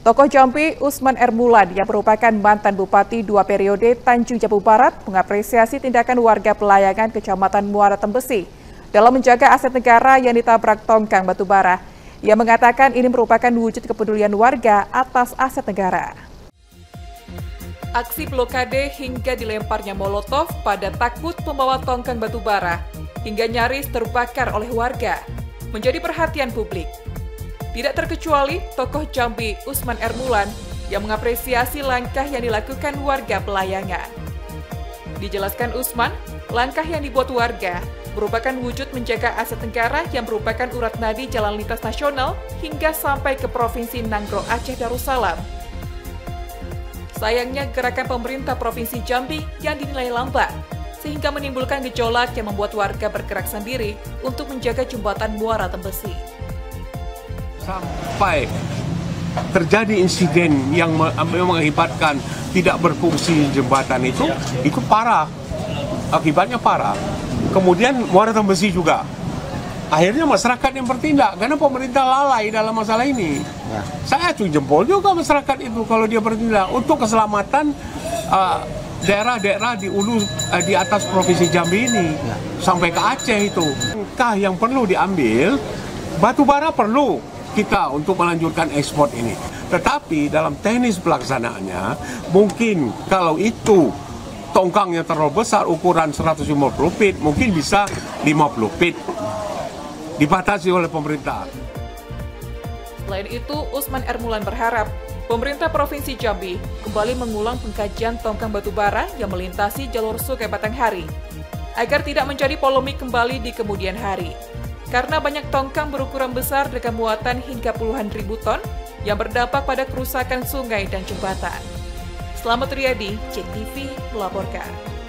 Tokoh Jambi Usman Ermulan yang merupakan mantan bupati dua periode Tanjung Jabung Barat mengapresiasi tindakan warga pelayangan Kecamatan Muara Tembesi dalam menjaga aset negara yang ditabrak tongkang batubara. Ia mengatakan ini merupakan wujud kepedulian warga atas aset negara. Aksi blokade hingga dilemparnya molotov pada takut pembawa tongkang batubara hingga nyaris terbakar oleh warga menjadi perhatian publik. Tidak terkecuali tokoh Jambi Usman Ermulan yang mengapresiasi langkah yang dilakukan warga pelayangan. Dijelaskan Usman, langkah yang dibuat warga merupakan wujud menjaga aset negara yang merupakan urat nadi jalan lintas nasional hingga sampai ke Provinsi Nanggro Aceh Darussalam. Sayangnya gerakan pemerintah Provinsi Jambi yang dinilai lambat, sehingga menimbulkan gejolak yang membuat warga bergerak sendiri untuk menjaga jembatan Muara Tembesi sampai terjadi insiden yang mengakibatkan tidak berfungsi jembatan itu, itu parah. Akibatnya parah. Kemudian Muara Tembesi juga. Akhirnya masyarakat yang bertindak karena pemerintah lalai dalam masalah ini. Ya. Saya acung jempol juga masyarakat itu kalau dia bertindak untuk keselamatan uh, daerah-daerah di ulu uh, di atas provinsi Jambi ini ya. sampai ke Aceh itu. Langkah yang perlu diambil, batu bara perlu, kita untuk melanjutkan ekspor ini. Tetapi dalam teknis pelaksanaannya, mungkin kalau itu tongkangnya terlalu besar, ukuran 150 feet, mungkin bisa 50 feet. Dibatasi oleh pemerintah. Selain itu, Usman Ermulan berharap pemerintah Provinsi Jambi kembali mengulang pengkajian tongkang batubara yang melintasi jalur Sungai Batanghari agar tidak menjadi polemik kembali di kemudian hari karena banyak tongkang berukuran besar dengan muatan hingga puluhan ribu ton yang berdampak pada kerusakan sungai dan jembatan. Selamat Riyadi, Cek TV melaporkan.